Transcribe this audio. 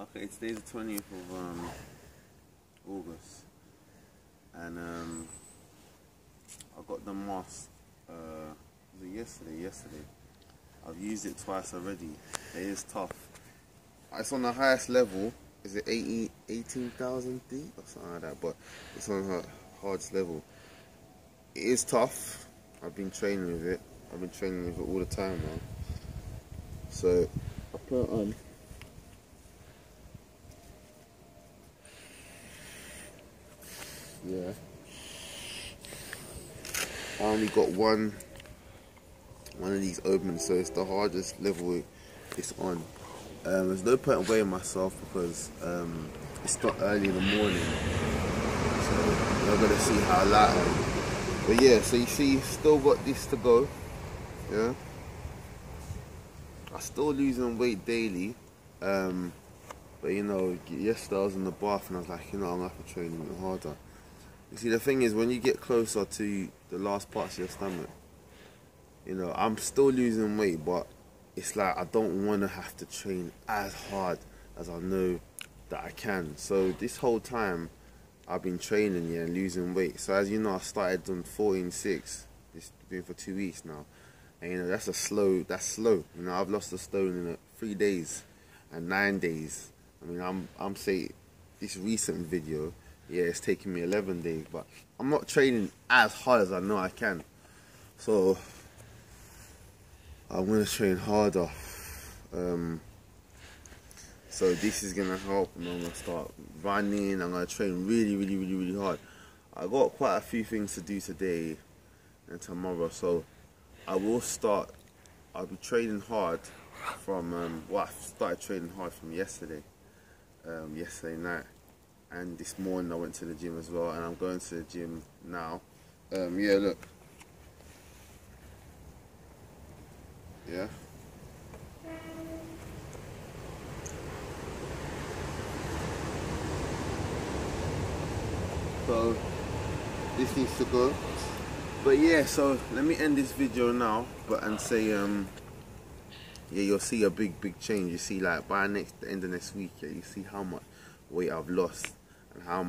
Okay, today's the twentieth of um, August, and um, I got the mask. Uh, yesterday? Yesterday. I've used it twice already. It is tough. It's on the highest level. Is it 80, 18,000 D or something like that? But it's on the hardest level. It is tough. I've been training with it. I've been training with it all the time now. So I put it on. Yeah. I only got one one of these open, so it's the hardest level it's on. Um, there's no point in weighing myself because um, it's not early in the morning, so we're gonna see how light I. But yeah, so you see, you still got this to go. Yeah, I'm still losing weight daily. Um, but you know, yesterday I was in the bath and I was like, you know, I'm gonna have to train even harder. You see, the thing is, when you get closer to the last parts of your stomach, you know, I'm still losing weight, but it's like I don't want to have to train as hard as I know that I can. So this whole time, I've been training yeah, and losing weight. So as you know, I started on 14.6. It's been for two weeks now, and you know that's a slow. That's slow. You know, I've lost a stone in uh, three days and nine days. I mean, I'm I'm saying this recent video yeah, it's taking me 11 days, but I'm not training as hard as I know I can. So, I'm to train harder. Um, so this is to help and I'm to start running. I'm to train really, really, really, really hard. I got quite a few things to do today and tomorrow. So, I will start, I'll be training hard from, um, well, I started training hard from yesterday, um, yesterday night and this morning I went to the gym as well and I'm going to the gym now. Um, yeah look. Yeah? So this needs to go. But yeah so let me end this video now but and say um yeah you'll see a big big change. You see like by next the end of next week yeah you see how much weight I've lost and how much